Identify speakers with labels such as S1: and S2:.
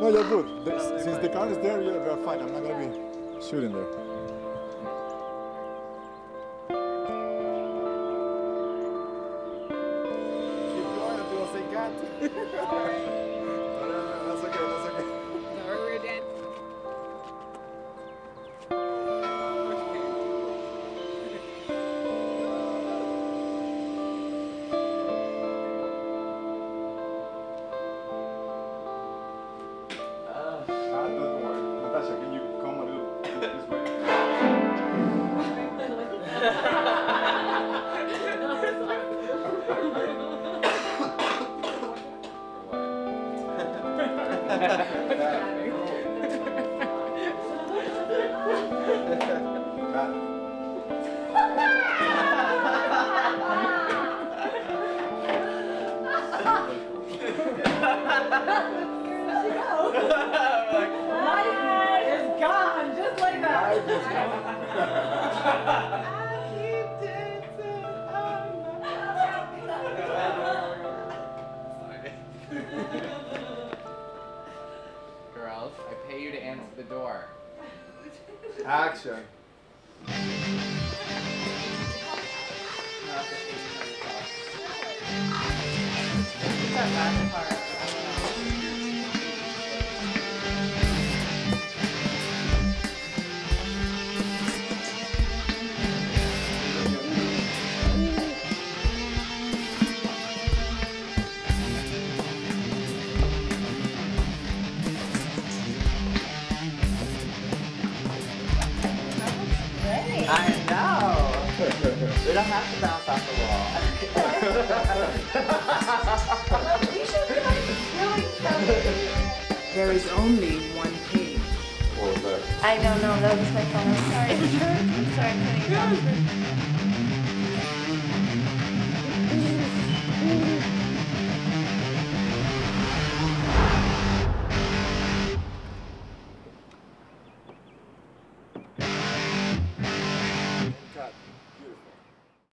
S1: No, you're good. The- since the car is there, you're, you're fine. I'm not gonna be shooting there. Keep going until I say cat. a little bit
S2: Girls, I pay you to answer the door.
S1: Action.
S2: We don't have to bounce off the wall.
S3: There is only one page.
S1: What was that?
S4: I don't know. That was my phone. I'm sorry. I'm sorry. I'm cutting you off.